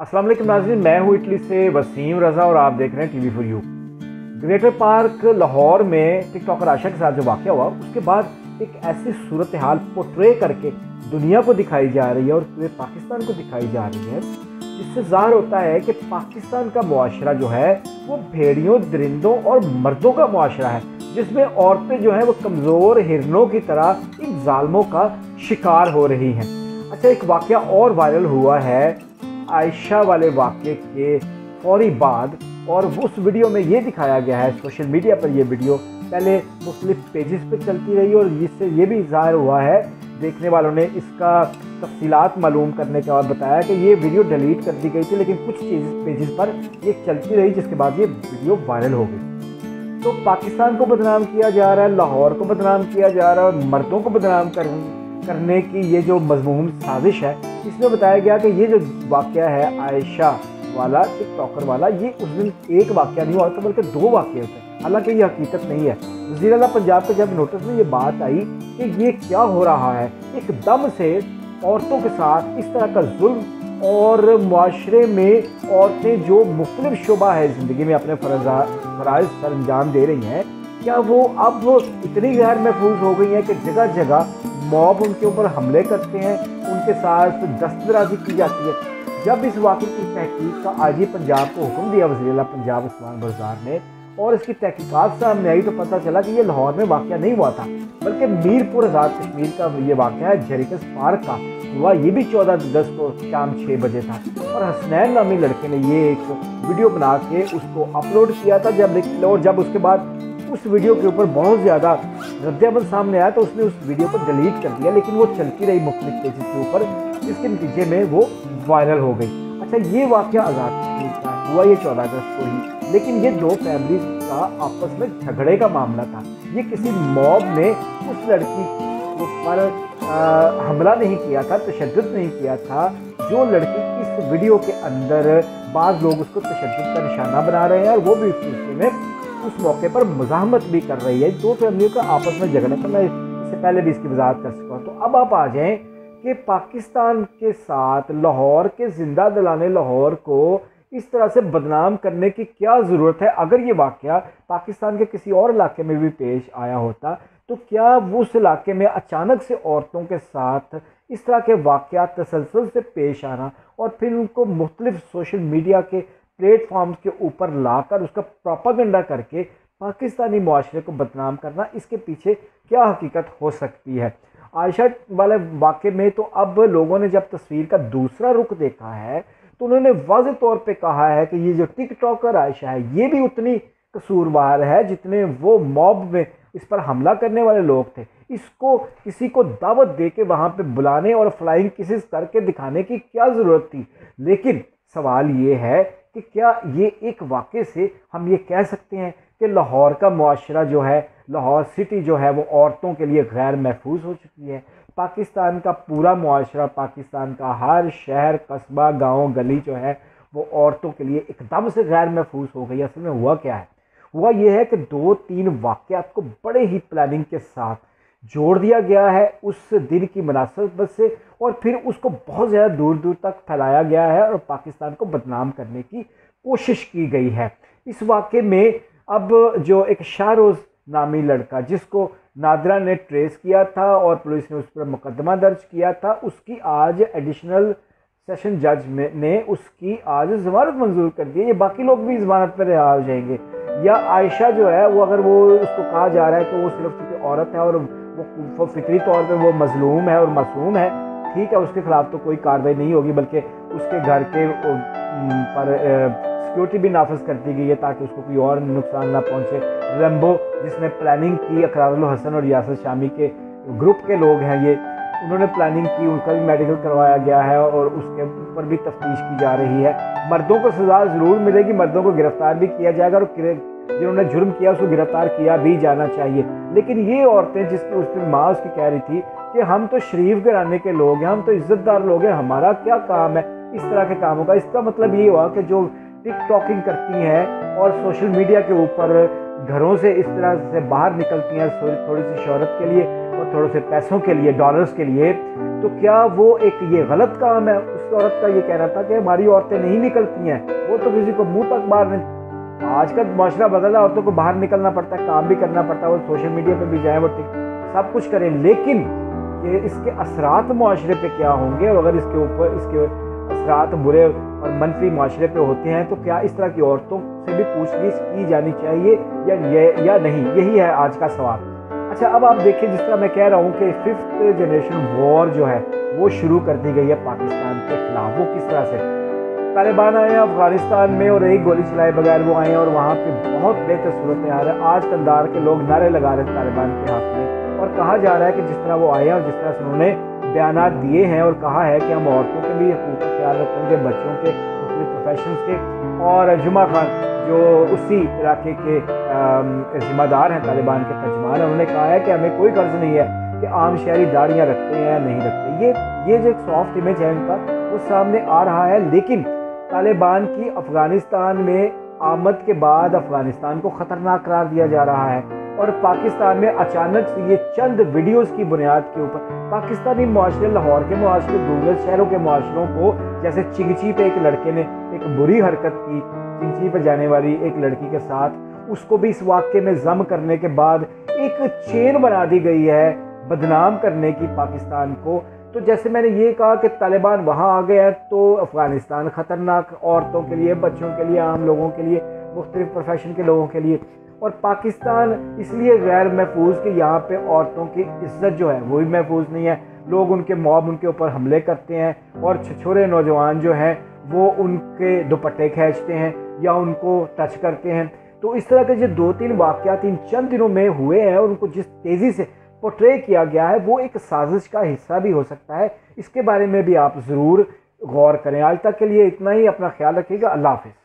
अस्सलाम वालेकुम नाज़रीन, मैं हूँ इटली से वसीम रज़ा और आप देख रहे हैं TV for you. Greater park, Lahore में टिकटॉकर आशा के साथ जो वाक़ हुआ, उसके बाद एक ऐसी सूरत हाल पोट्रे करके दुनिया को दिखाई जा रही है और पूरे पाकिस्तान को दिखाई जा रही है। जिससे ज़ाहिर होता है कि पाकिस्तान का मुआशरा जो है, वो भेड़ियों, दरिंदों और मर्दों का मुआशरा है, जिसमें औरतें जो हैं, वो कमज़ोर हिरनों की तरह इन जालमों का शिकार हो रही हैं। अच्छा एक वाक़ और वायरल हुआ है आयशा वाले वाक्य के फौरी बाद और उस वीडियो में ये दिखाया गया है, सोशल मीडिया पर यह वीडियो पहले मुख्तलिफ़ पेजेस पर चलती रही और इससे ये भी ज़ाहिर हुआ है, देखने वालों ने इसका तफसीत मालूम करने के बाद बताया कि ये वीडियो डिलीट कर दी गई थी, लेकिन कुछ चीज़ पेजेस पर ये चलती रही, जिसके बाद ये वीडियो वायरल हो गई। तो पाकिस्तान को बदनाम किया जा रहा है, लाहौर को बदनाम किया जा रहा है और मर्दों को बदनाम कर, करने की ये जो मजमूम साजिश है इसमें बताया गया कि ये जो वाक्य है आयशा वाला, टिकटॉकर वाला, ये उस दिन एक वाक्य नहीं हुआ था बल्कि दो वाक्य होते हैं। हालाँकि ये हकीकत नहीं है। वजी अला पंजाब के जब नोटिस में ये बात आई कि ये क्या हो रहा है एकदम से औरतों के साथ इस तरह का जुल्म और माशरे में औरतें जो मुख्तलिफ़ शुबा है ज़िंदगी में अपने फ़राज सर अंजाम दे रही हैं, क्या वो अब इतनी गैर महफूज हो गई हैं कि जगह जगह मॉब उनके ऊपर हमले करते हैं उनके साथ दस्तराजी की जाती है। जब इस वाक़े की तहकीक का आज पंजाब को हुक्म दिया वजीला पंजाब उस्मान बाज़ार ने, और इसकी तहकीकत सामने आई तो पता चला कि ये लाहौर में वाक़ नहीं हुआ था, बल्कि मीरपुर आज़ाद कश्मीर का ये वाक़ है, जरिकस पार्क का। हुआ ये भी चौदह अगस्त को शाम छः बजे था। और हसनैन नामी लड़के ने ये एक वीडियो बना के उसको अपलोड किया था, जब और जब उसके बाद उस वीडियो के ऊपर बहुत ज़्यादा रद्दमल सामने आया तो उसने उस वीडियो को डिलीट कर दिया, लेकिन वो चलती रही मुख्तलिफ़ पेजेस के ऊपर, जिसके नतीजे में वो वायरल हो गई। अच्छा ये वाक्य आज़ाद का हुआ, ये चौदह अगस्त को ही। लेकिन ये दो फैमिली का आपस में झगड़े का मामला था। ये किसी मॉब ने उस लड़की पर हमला नहीं किया था तशद नहीं किया था, जो लड़की इस वीडियो के अंदर, बाद लोग उसको तशद का निशाना बना रहे हैं और वो भी सिलसिले में उस मौके पर मजामत भी कर रही है। दो फैमिलियों का आपस में झगड़े पर मैं इससे पहले भी इसकी वजाहत कर चुका हूँ। तो अब आप आ जाएँ कि पाकिस्तान के साथ लाहौर के ज़िंदा दलाने लाहौर को इस तरह से बदनाम करने की क्या ज़रूरत है? अगर ये वाक़ पाकिस्तान के किसी और इलाके में भी पेश आया होता तो क्या उस इलाके में अचानक से औरतों के साथ इस तरह के वाक़ तसलसल से पेश आना और फिर उनको मुख्तलिफ़ सोशल मीडिया के प्लेटफॉर्म्स के ऊपर लाकर उसका प्रोपागंडा करके पाकिस्तानी माशरे को बदनाम करना, इसके पीछे क्या हकीकत हो सकती है? आयशा वाले वाक़े में तो अब लोगों ने जब तस्वीर का दूसरा रुख देखा है तो उन्होंने वाज तौर पे कहा है कि ये जो टिकटॉकर आयशा है, ये भी उतनी कसूरवार है जितने वो मॉब में इस पर हमला करने वाले लोग थे। इसको किसी को दावत दे के वहाँ पर बुलाने और फ्लाइंग किसिस करके दिखाने की क्या ज़रूरत थी? लेकिन सवाल ये है कि क्या ये एक वाक़े से हम ये कह सकते हैं कि लाहौर का माशरा जो है, लाहौर सिटी जो है, वो औरतों के लिए गैर महफूज हो चुकी है। पाकिस्तान का पूरा माशरा पाकिस्तान का हर शहर, कस्बा, गाँव, गली जो है, वो औरतों के लिए एकदम से गैर महफूज हो गई। असल में हुआ क्या है? हुआ ये है कि दो तीन वाक़ात को बड़े ही प्लानिंग के साथ जोड़ दिया गया है उस दिन की मुनासबत से और फिर उसको बहुत ज़्यादा दूर दूर तक फैलाया गया है और पाकिस्तान को बदनाम करने की कोशिश की गई है। इस वाक़े में अब जो एक शाहरोज़ नामी लड़का जिसको नादरा ने ट्रेस किया था और पुलिस ने उस पर मुकदमा दर्ज किया था, उसकी आज एडिशनल सेशन जज में, ने उसकी आज जमानत मंजूर कर दी है। ये बाकी लोग भी जमानत पर रिहा हो जाएँगे। या आयशा जो है, वो अगर वो उसको कहा जा रहा है कि वो सिर्फ़ चूँकि औरत है और वो फिक्री तौर पे वो मजलूम है और मासूम है। ठीक है, उसके खिलाफ तो कोई कार्रवाई नहीं होगी, बल्कि उसके घर के पर सिक्योरिटी भी नाफज कर दी गई है ताकि उसको कोई और नुकसान ना पहुँचे। रेम्बो जिसने प्लानिंग की अकरारुल हसन और यासर शामी के ग्रुप के लोग हैं ये उन्होंने प्लानिंग की, उनका भी मेडिकल करवाया गया है और उसके ऊपर भी तफ्तीश की जा रही है। मर्दों को सज़ा ज़रूर मिलेगी, मर्दों को गिरफ़्तार भी किया जाएगा और जिन्होंने जुर्म किया, उसको गिरफ़्तार किया भी जाना चाहिए। लेकिन ये औरतें जिसकी उस दिन माँ उसकी कह रही थी कि हम तो शरीफ घराने के लोग हैं, हम तो इज्जतदार लोग हैं, हमारा क्या काम है इस तरह के कामों का? इसका मतलब ये हुआ कि जो टिक टॉकिंग करती हैं और सोशल मीडिया के ऊपर घरों से इस तरह से बाहर निकलती हैं थोड़ी सी शहरत के लिए और थोड़े से पैसों के लिए डॉलर्स के लिए तो क्या वो एक ये गलत काम है? उस औरत का ये कहना था कि हमारी औरतें नहीं निकलती हैं। वो तो किसी को मुँह तक बाहर नहीं, आज का माशरा बदला, औरतों को बाहर निकलना पड़ता है, काम भी करना पड़ता है, वो सोशल मीडिया पर भी जाए, वो सब कुछ करें। लेकिन ये इसके असरात माशरे पे क्या होंगे? और अगर इसके ऊपर, इसके असरात बुरे और मनफी माशरे पे होते हैं तो क्या इस तरह की औरतों से भी पूछगिछ की जानी चाहिए या, ये, या नहीं? यही है आज का सवाल। अच्छा अब आप देखिए, जिस तरह मैं कह रहा हूँ कि फिफ्थ जनरेशन वॉर जो है, वो शुरू कर दी गई है पाकिस्तान के खिलाफ वो किस तरह से। तालिबान आए, अफ़गानिस्तान में और एक गोली चलाए बगैर वो आए और वहाँ पे बहुत बेहतर सूरत आ रहा है। आज कंदार के लोग नारे लगा रहे हैं तालिबान के हाथ में और कहा जा रहा है कि जिस तरह वो आए हैं और जिस तरह से उन्होंने बयान दिए हैं और कहा है कि हम औरतों के भी हकूक का ख्याल रखेंगे, बच्चों के अपने प्रोफेशन के और जुमा खान जो उसी इलाके के जिम्मेदार हैं, तालिबान के तर्जमान उन्होंने कहा है कि हमें कोई कर्ज नहीं है कि आम शहरी दाड़ियाँ रखते हैं या नहीं रखते। ये ये जो एक सॉफ्ट इमेज है इनका, वो सामने आ रहा है, लेकिन तालिबान की अफ़गानिस्तान में आमद के बाद अफ़गानिस्तान को ख़तरनाक करार दिया जा रहा है और पाकिस्तान में अचानक से ये चंद वीडियोस की बुनियाद के ऊपर, पाकिस्तानी माशरे लाहौर के माशरे दूसरे शहरों के माशरों को जैसे चिंगची पे एक लड़के ने एक बुरी हरकत की, चिंगची पे जाने वाली एक लड़की के साथ, उसको भी इस वाक्य में जम करने के बाद एक चेन बना दी गई है बदनाम करने की पाकिस्तान को। तो जैसे मैंने ये कहा कि तालिबान वहाँ आ गए हैं तो अफ़गानिस्तान ख़तरनाक औरतों के लिए, बच्चों के लिए, आम लोगों के लिए, मुख्तलिफ़ प्रोफेशन के लोगों के लिए। और पाकिस्तान इसलिए गैर महफूज कि यहाँ पे औरतों की इज़्ज़त जो है वो भी महफूज नहीं है। लोग उनके मॉब उनके ऊपर हमले करते हैं और छोरे नौजवान जो हैं, वो उनके दुपट्टे खींचते हैं या उनको टच करते हैं। तो इस तरह के जो दो तीन वाक़ात इन चंद दिनों में हुए हैं और उनको जिस तेज़ी से पोट्रे किया गया है, वो एक साजिश का हिस्सा भी हो सकता है। इसके बारे में भी आप ज़रूर गौर करें। आज तक के लिए इतना ही। अपना ख्याल रखिएगा। अल्लाह हाफिज़।